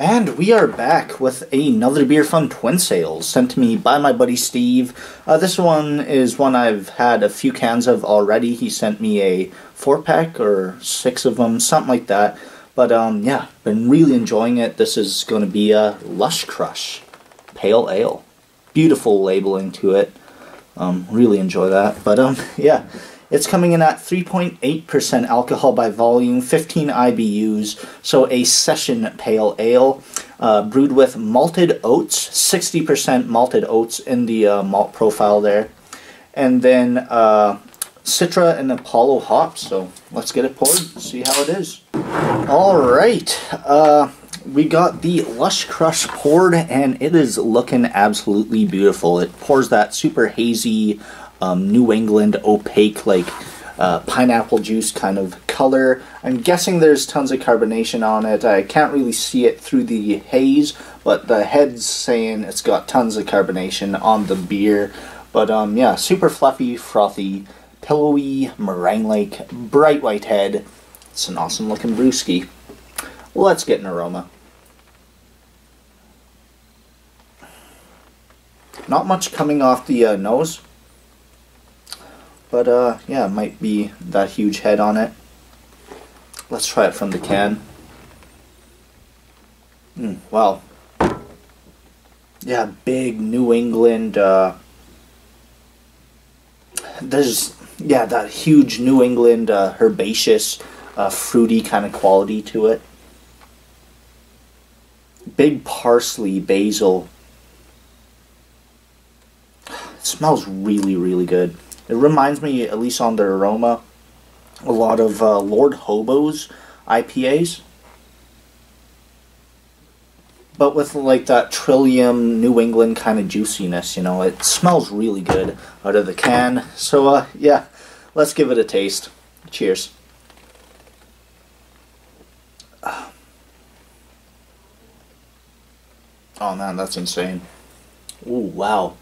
And we are back with another beer from Twin Sails, sent to me by my buddy Steve. Uh, this one is one I've had a few cans of already. He sent me a four pack or six of them, something like that. But um, yeah, been really enjoying it. This is going to be a Lush Crush Pale Ale. Beautiful labeling to it. Um, really enjoy that. But um, yeah. It's coming in at 3.8% alcohol by volume, 15 IBUs, so a session pale ale, uh, brewed with malted oats, 60% malted oats in the uh, malt profile there, and then uh, Citra and Apollo hops. So let's get it poured, see how it is. All right, uh, we got the Lush Crush poured, and it is looking absolutely beautiful. It pours that super hazy um, New England opaque like uh, pineapple juice kind of color. I'm guessing there's tons of carbonation on it. I can't really see it through the haze, but the head's saying it's got tons of carbonation on the beer. But um, yeah, super fluffy, frothy, pillowy, meringue-like, bright white head. It's an awesome looking brewski. Let's get an aroma. Not much coming off the uh, nose. But uh, yeah, it might be that huge head on it. Let's try it from the can. Mm, wow. Yeah, big New England. Uh, there's yeah that huge New England uh, herbaceous, uh, fruity kind of quality to it. Big parsley, basil. It smells really, really good. It reminds me, at least on the aroma, a lot of uh, Lord Hobo's IPAs. But with like that Trillium New England kind of juiciness, you know, it smells really good out of the can. So, uh, yeah, let's give it a taste. Cheers. Oh man, that's insane. Ooh, wow.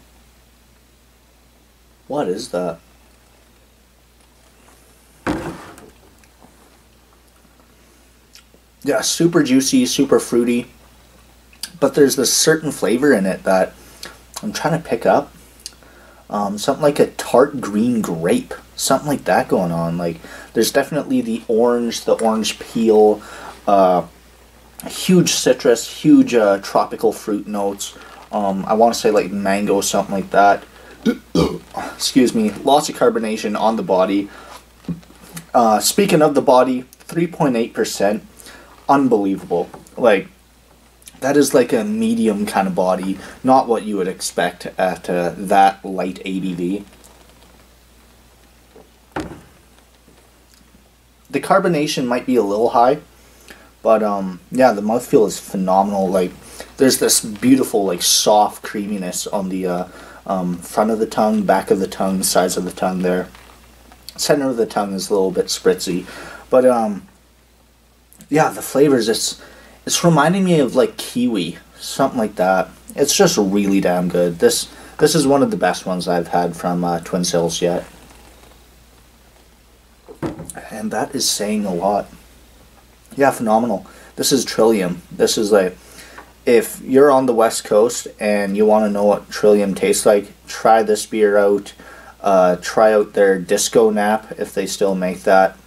What is that? Yeah, super juicy, super fruity. But there's this certain flavor in it that I'm trying to pick up. Um, something like a tart green grape. Something like that going on. Like, there's definitely the orange, the orange peel, uh, huge citrus, huge uh, tropical fruit notes. Um, I want to say like mango, something like that. excuse me, lots of carbonation on the body. Uh, speaking of the body, 3.8%, unbelievable. Like, that is like a medium kind of body, not what you would expect at uh, that light ABV. The carbonation might be a little high, but um, yeah, the mouthfeel is phenomenal. Like, there's this beautiful, like, soft creaminess on the uh, um, front of the tongue, back of the tongue, sides of the tongue there. Center of the tongue is a little bit spritzy. But um, yeah, the flavors, it's, it's reminding me of like kiwi, something like that. It's just really damn good. This this is one of the best ones I've had from uh, Twin Sails yet. And that is saying a lot. Yeah, phenomenal. This is Trillium. This is like if you're on the west coast and you want to know what Trillium tastes like, try this beer out. Uh, try out their Disco Nap if they still make that.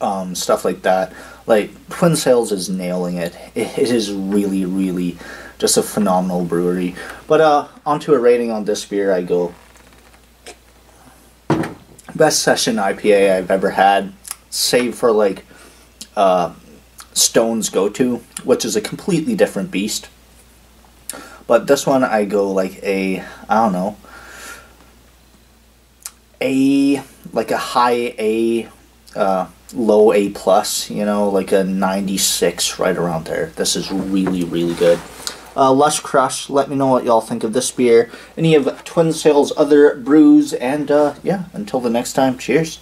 Um, stuff like that. Like Twin Sails is nailing it. it. It is really, really just a phenomenal brewery. But uh, onto a rating on this beer, I go best session IPA I've ever had, save for like uh, Stone's Go To, which is a completely different beast. But this one I go like a, I don't know, A, like a high A, uh, low A plus, you know, like a 96 right around there. This is really, really good. Uh, Lush Crush, let me know what y'all think of this beer, any of Twin Sails' other brews, and uh, yeah, until the next time, cheers.